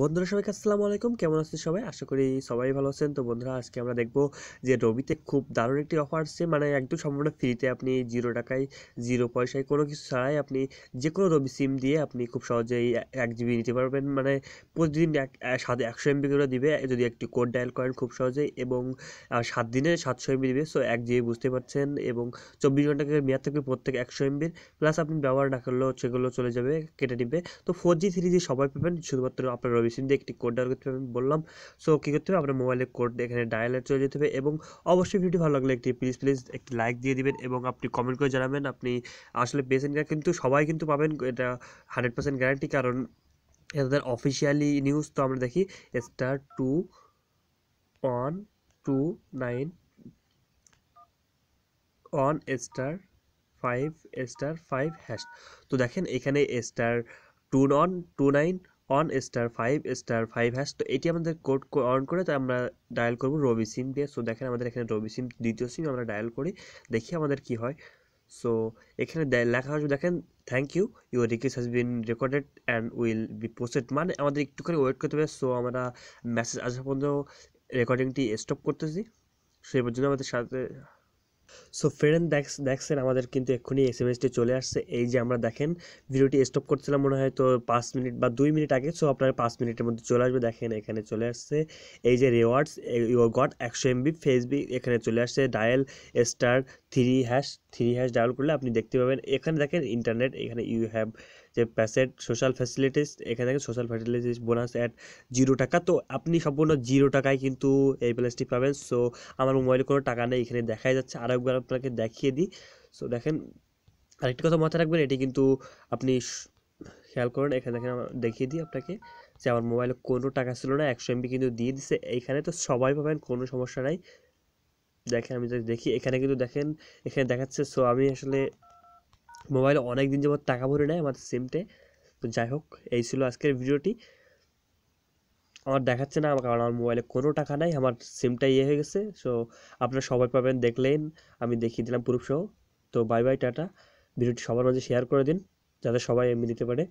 বন্ধুরা সবাইকে আসসালামু আলাইকুম। কেমন আছেন সবাই? আশা করি সবাই ভালো আছেন। তো বন্ধুরা, আজকে আমরা দেখব যে রবিতে খুব দারুণ একটি অফার আসছে। মানে একদম সম্পূর্ণ ফ্রিতে আপনি জিরো টাকায় জিরো পয়সায় কোনো কিছু ছাড়াই আপনি যে কোনো রবি সিম দিয়ে আপনি খুব সহজেই এক জিবি নিতে পারবেন। মানে প্রতিদিন এক সাথে একশো এমবি করে দিবে। যদি একটি কোড ডায়াল করেন খুব সহজেই এবং সাত দিনে সাতশো এমবি দিবে। সো এক জিবি বুঝতে পারছেন এবং চব্বিশ ঘণ্টা মেয়াদ থাকবে প্রত্যেক একশো এমবির প্লাস আপনি ব্যবহার না করলেও সেগুলো চলে যাবে, কেটে দিবে তো ফোর জি থ্রি জি সবাই পাবেন। শুধুমাত্র আপনার রবি সিম দিয়ে একটি কোড ডায়াল করতে পারবেন বললাম। সো কী করতে হবে? আপনার মোবাইলের কোড এখানে ডায়ালে চলে যেতে হবে এবং অবশ্যই ভিডিও ভালো লাগলে একটি প্লিজ প্লিজ একটি লাইক দিয়ে দিবেন এবং আপনি কমেন্ট করে জানাবেন আপনি আসলে পেয়েছেন কিনা। কিন্তু সবাই কিন্তু পাবেন, এটা হান্ড্রেড পার্সেন্ট গ্যারান্টি কারণ এদের অফিসিয়ালি নিউজ তো আমরা দেখি star two one two nine one star five star five hash তো দেখেন এখানে star two one two nine one star five star five hash তো এটি আমাদের কোড অন করে তো আমরা ডায়াল করব রবি সিম দিয়ে। সো দেখেন আমাদের এখানে রবি সিম দ্বিতীয় সিম আমরা ডায়াল করি, দেখি আমাদের কি হয়। সো এখানে লেখা আসবে দেখেন thank you your request has been recorded and will be posted মানে আমাদের একটুখানি ওয়েট করতে হবে সো আমরা মেসেজ আসা পর্যন্ত রেকর্ডিংটি স্টপ করতেছি। সেই পর্যন্ত আমাদের সাথে সো ফ্রেন্ড দেখ দেখছেন আমাদের কিন্তু এক্ষুনি এস এম এসটি চলে আসছে। এই যে আমরা দেখেন, ভিডিওটি স্টপ করছিলাম মনে হয় তো পাঁচ মিনিট বা দুই মিনিট আগে। সো আপনারা পাঁচ মিনিটের মধ্যে চলে আসবে। দেখেন, এখানে চলে আসছে। এই যে রেওয়ার্ডস ইউ গট একশো এমবি ফেসবি এখানে চলে আসছে। Dial star three hash three hash dial করলে আপনি দেখতে পাবেন। এখানে দেখেন ইন্টারনেট এখানে ইউ হ্যাভ যে প্যাসেট সোশ্যাল ফ্যাসিলিটিস এখানে দেখেন social facilities bonus at zero টাকা। তো আপনি সম্পূর্ণ জিরো টাকায় কিন্তু এই প্লাসটি পাবেন। সো আমার মোবাইলে কোনো টাকা নেই, এখানে দেখাই যাচ্ছে। আরেকবার আপনাকে দেখিয়ে দিই। সো দেখেন আরেকটি কথা মাথায় রাখবেন, এটি কিন্তু আপনি খেয়াল করেন, এখানে দেখেন দেখিয়ে দিই আপনাকে যে আমার মোবাইলে কোনো টাকা ছিল না, একশো এমবি কিন্তু দিয়ে দিছে। এইখানে তো সবাই পাবেন, কোনো সমস্যা নাই। দেখেন, আমি যদি দেখি, এখানে কিন্তু দেখেন, এখানে দেখাচ্ছে সো আমি আসলে মোবাইলে অনেক দিন যাবত টাকা ভরে নেয় আমার সিমটে তো। যাই হোক, এই ছিল আজকের ভিডিওটি। আমার দেখাচ্ছে না, কারণ আমার মোবাইলে কোনো টাকা নাই, আমার সিমটা ইয়ে হয়ে গেছে। সো আপনারা সবাই পাবেন, দেখলেন, আমি দেখিয়ে দিলাম প্রুফ সহ। তো বাই বাই টাটা। ভিডিওটি সবার মাঝে শেয়ার করে দিন, যাতে সবাই এমনি দিতে পারে।